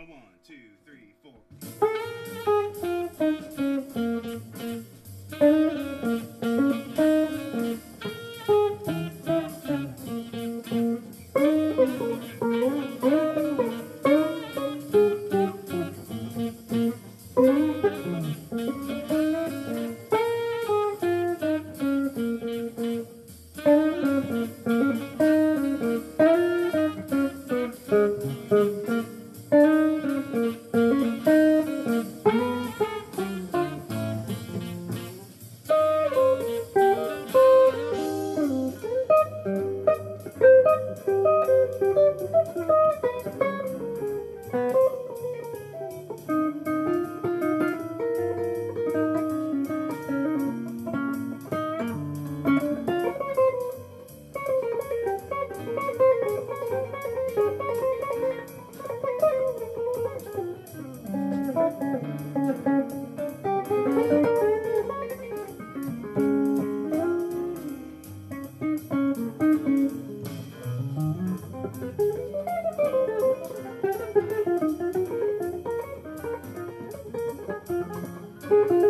A one, two, three, four. Thank